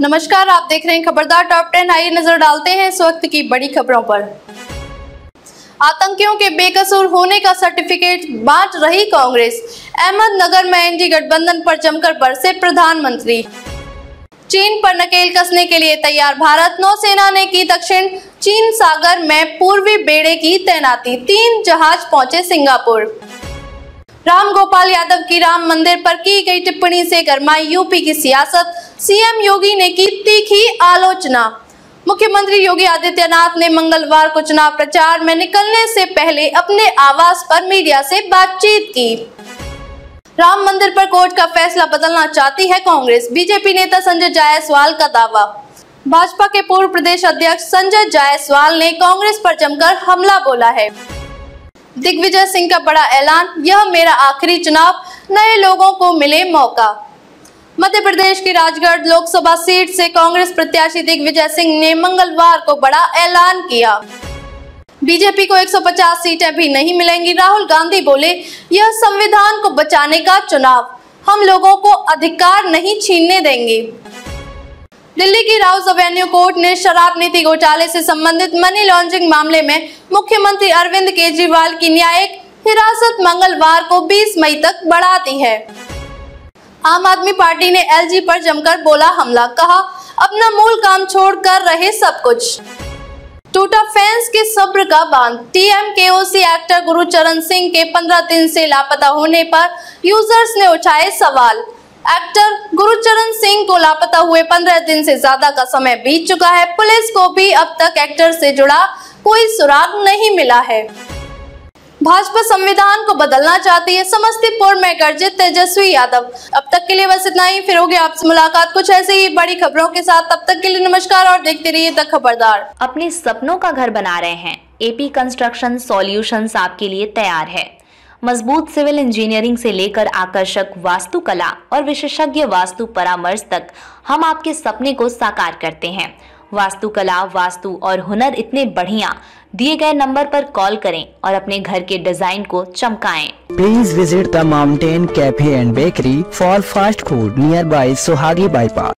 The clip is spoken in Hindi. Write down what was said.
नमस्कार, आप देख रहे हैं खबरदार टॉप टेन आइए नज़र डालते हैं इस वक्त की बड़ी खबरों पर। आतंकियों के बेकसूर होने का सर्टिफिकेट बांट रही कांग्रेस। अहमदनगर में एनडी गठबंधन पर जमकर बरसे प्रधानमंत्री। चीन पर नकेल कसने के लिए तैयार भारत। नौसेना ने की दक्षिण। चीन सागर में पूर्वी बेड़े की तैनाती। तीन जहाज़ पहुँचे सिंगापुर। राम गोपाल यादव की राम मंदिर पर की गई टिप्पणी से गरमाई यूपी की सियासत। सीएम योगी ने की तीखी आलोचना। मुख्यमंत्री योगी आदित्यनाथ ने मंगलवार को चुनाव प्रचार में निकलने से पहले अपने आवास पर मीडिया से बातचीत की। राम मंदिर पर कोर्ट का फैसला बदलना चाहती है कांग्रेस। बीजेपी नेता संजय जायसवाल का दावा। भाजपा के पूर्व प्रदेश अध्यक्ष संजय जायसवाल ने कांग्रेस पर जमकर हमला बोला है। दिग्विजय सिंह का बड़ा ऐलान, यह मेरा आखिरी चुनाव, नए लोगों को मिले मौका। मध्य प्रदेश की राजगढ़ लोकसभा सीट से कांग्रेस प्रत्याशी दिग्विजय सिंह ने मंगलवार को बड़ा ऐलान किया। बीजेपी को 150 सीटें भी नहीं मिलेंगी, राहुल गांधी बोले, यह संविधान को बचाने का चुनाव, हम लोगों को अधिकार नहीं छीनने देंगे। दिल्ली की राउस एवेन्यू कोर्ट ने शराब नीति घोटाले से संबंधित मनी लॉन्ड्रिंग मामले में मुख्यमंत्री अरविंद केजरीवाल की न्यायिक हिरासत मंगलवार को 20 मई तक बढ़ा दी है। आम आदमी पार्टी ने एलजी पर जमकर बोला हमला, कहा, अपना मूल काम छोड़ कर रहे सब कुछ। टूटा फैंस के सब्र का बाँध। टीएमकेओसी एक्टर गुरुचरण सिंह के 15 दिन से लापता होने पर यूज़र्स ने उठाए सवाल। एक्टर गुरुचरण सिंह को लापता हुए पंद्रह दिन से ज़्यादा का समय बीत चुका है। पुलिस को भी अब तक एक्टर से जुड़ा कोई सुराग नहीं मिला है। भाजपा संविधान को बदलना चाहती है समस्तीपुर में गर्जित तेजस्वी यादव। अब तक के लिए बस इतना ही। फिर होगी आपसे मुलाकात। कुछ ऐसे ही बड़ी खबरों के साथ। तब तक के लिए नमस्कार और देखते रहिए तक खबरदार। अपने सपनों का घर बना रहे हैं। एपी कंस्ट्रक्शन सॉल्यूशंस आपके लिए तैयार है। मज़बूत सिविल इंजीनियरिंग से लेकर आकर्षक वास्तुकला और विशेषज्ञ वास्तु परामर्श तक हम आपके सपने को साकार करते हैं। वास्तुकला, वास्तु और हुनर इतने बढ़िया। दिए गए नंबर पर कॉल करें और अपने घर के डिज़ाइन को चमकाएँ। Please visit the mountain cafe and bakery for fast food nearby Suhagi bypass